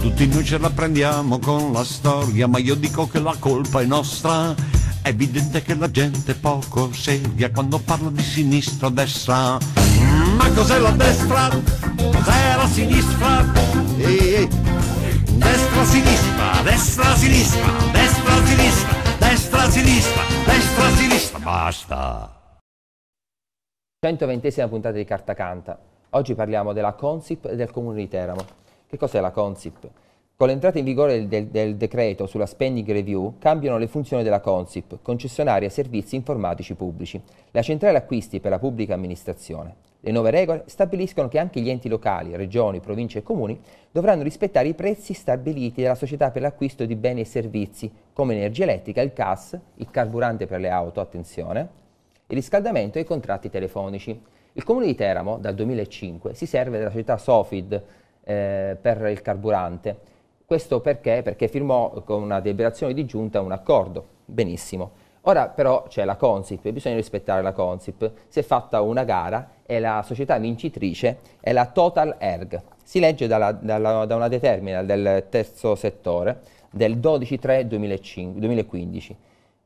Tutti noi ce la prendiamo con la storia, ma io dico che la colpa è nostra. È evidente che la gente è poco seria quando parla di sinistra o destra. Ma cos'è la destra? Cos'è la sinistra? Ehi. Destra, sinistra, destra, sinistra, destra, sinistra, destra, sinistra, destra, sinistra. Basta. 120esima puntata di Carta Canta. Oggi parliamo della Consip e del Comune di Teramo. Che cos'è la Consip? Con l'entrata in vigore del, del, decreto sulla spending review cambiano le funzioni della Consip, concessionaria servizi informatici pubblici, la centrale acquisti per la pubblica amministrazione. Le nuove regole stabiliscono che anche gli enti locali, regioni, province e comuni dovranno rispettare i prezzi stabiliti dalla società per l'acquisto di beni e servizi come energia elettrica, il gas, il carburante per le auto, attenzione, il riscaldamento e i contratti telefonici. Il Comune di Teramo dal 2005 si serve della società Sofid eh, per il carburante. Questo perché? Perché firmò con una deliberazione di giunta un accordo. Benissimo. Ora però c'è la Consip e bisogna rispettare la Consip. Si è fatta una gara e la società vincitrice è la Total Erg. Si legge dalla, dalla, da una determina del terzo settore del 12-3-2015.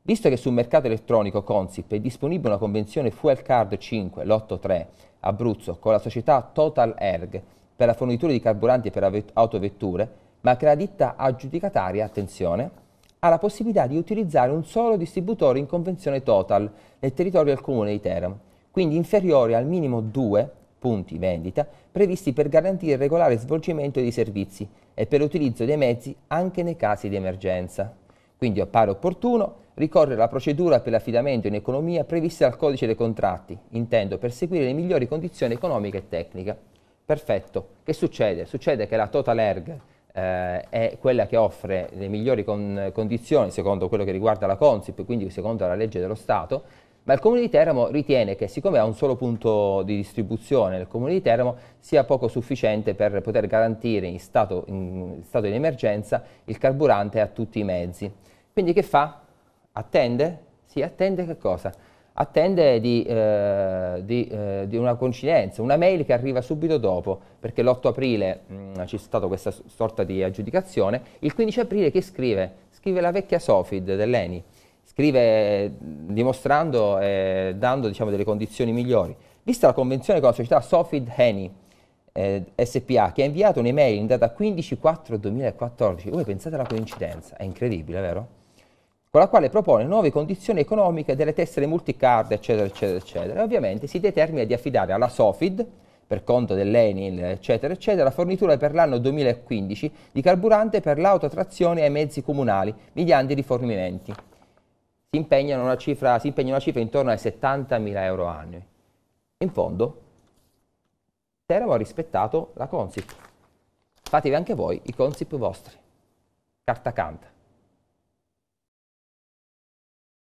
Visto che sul mercato elettronico Consip è disponibile una convenzione Fuel Card 5 Lotto 3 Abruzzo con la società Total Erg per la fornitura di carburanti per autovetture, ma che la ditta aggiudicataria, attenzione, ha la possibilità di utilizzare un solo distributore in convenzione Total nel territorio del comune di Teramo, quindi inferiore al minimo 2 punti vendita previsti per garantire il regolare svolgimento dei servizi e per l'utilizzo dei mezzi anche nei casi di emergenza. Quindi appare opportuno ricorrere alla procedura per l'affidamento in economia prevista dal codice dei contratti, intendo per seguire le migliori condizioni economiche e tecniche. Perfetto. Che succede? Succede che la Total Erg eh, è quella che offre le migliori con condizioni secondo quello che riguarda la Consip, quindi secondo la legge dello Stato, ma il Comune di Teramo ritiene che siccome ha un solo punto di distribuzione nel Comune di Teramo sia poco sufficiente per poter garantire in stato, in stato di emergenza il carburante a tutti i mezzi. Quindi che fa? Attende? Sì, attende che cosa? Attende di, eh, di, eh, di, una coincidenza, una mail che arriva subito dopo, perché l'8 aprile mh, c'è stata questa sorta di aggiudicazione, il 15 aprile chi scrive? Scrive la vecchia Sofid dell'ENI, scrive dimostrando e dando diciamo, delle condizioni migliori. Vista la convenzione con la società Sofid Eni eh, SPA, che ha inviato un'email in data 15-4-2014, voi pensate alla coincidenza, è incredibile, vero? Con la quale propone nuove condizioni economiche delle tessere multicard, eccetera, eccetera, eccetera. E ovviamente si determina di affidare alla Sofid, per conto dell'Enil, eccetera, eccetera, la fornitura per l'anno 2015 di carburante per l'autotrazione ai mezzi comunali mediante rifornimenti. Si impegna una cifra, impegna una cifra intorno ai 70.000 euro annui. In fondo, Teramo ha rispettato la Consip. Fatevi anche voi i Consip vostri. Carta canta.